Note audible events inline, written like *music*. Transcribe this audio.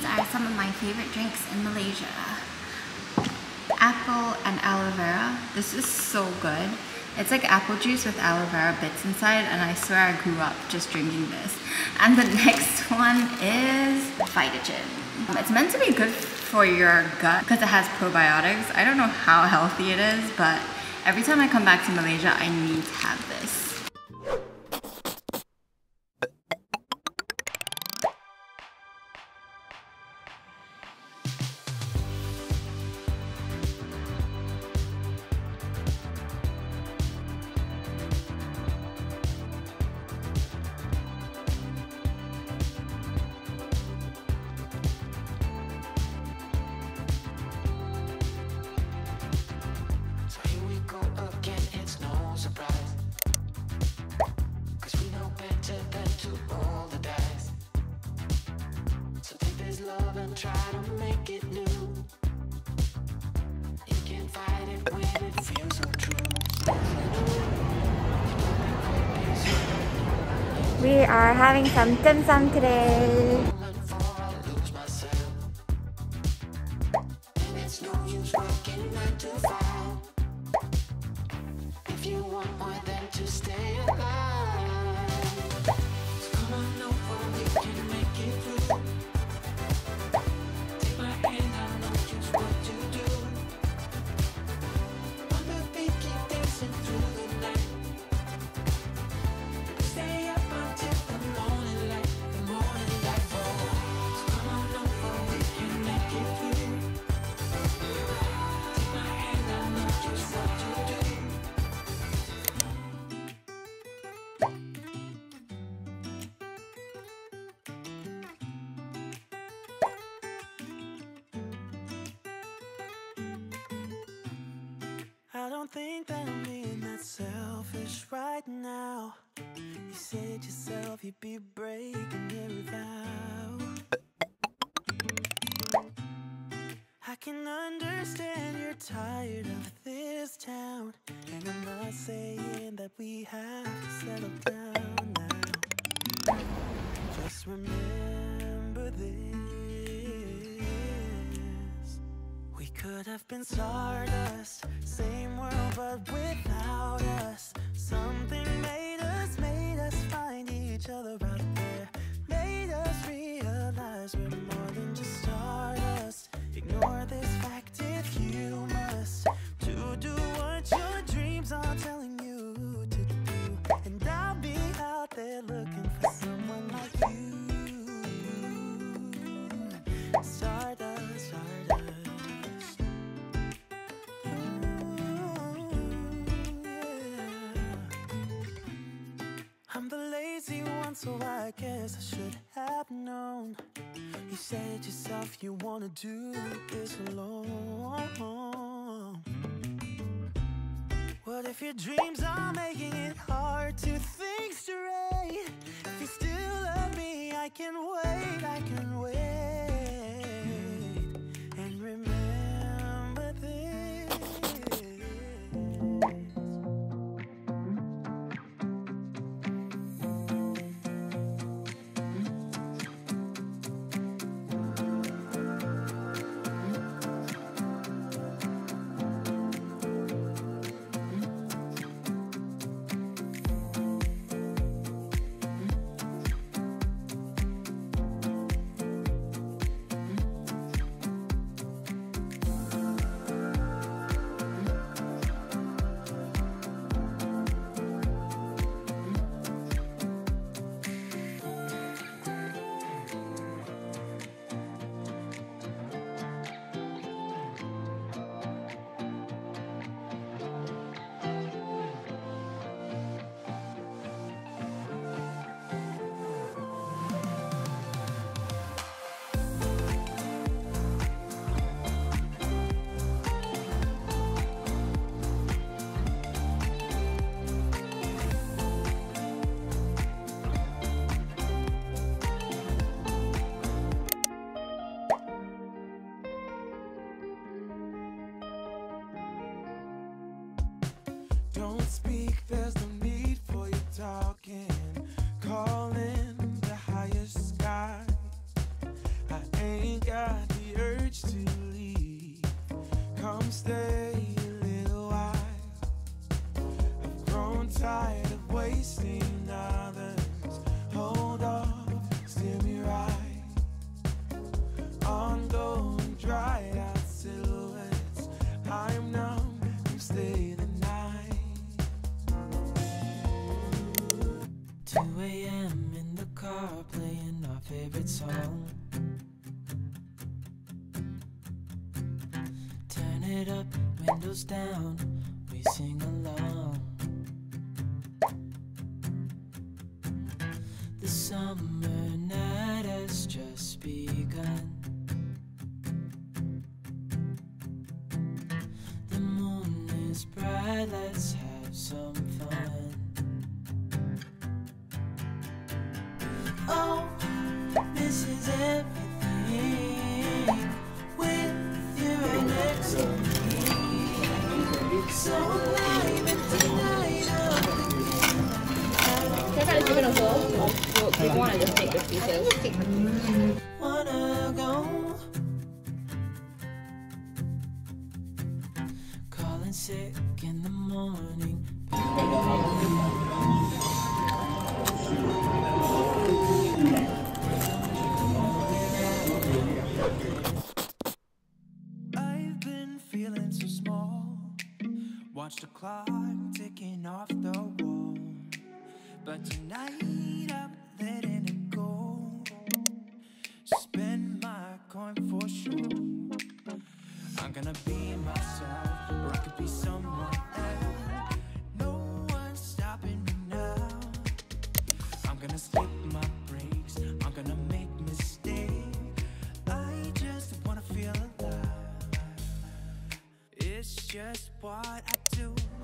try some of my favorite drinks in Malaysia. Apple and aloe vera. This is so good. It's like apple juice with aloe vera bits inside and I swear I grew up just drinking this. And the *laughs* next one is Vitagen. It's meant to be good for your gut because it has probiotics. I don't know how healthy it is, but every time I come back to Malaysia, I need to have this. We are having some dim sum today. I don't think that I'm being that selfish right now. You said yourself you'd be breaking every vow. I can understand you're tired of this town. And I'm not saying that we have to settle down now. Just remember been stardust, same world but without us. Something made us, made us find each other out there. Made us realize we're more so I guess I should have known. You said yourself you wanna do this alone. What if your dreams are making it hard to think straight? If you still love me, I can wait, I can wait. There's no need for you talking, calling the highest sky. I ain't got the urge to leave. Come stay a little while. I've grown tired of wasting. It up, windows down, we sing along. The summer night has just begun. The moon is bright, let's have some fun. Try to well? Well, if you want to just take the pieces. Clock ticking off the wall. But tonight I'm letting it go. Spend my coin for sure. I'm gonna be myself, or I could be someone else. No one's stopping me now. I'm gonna skip my breaks. I'm gonna make mistakes. I just wanna feel alive. It's just what I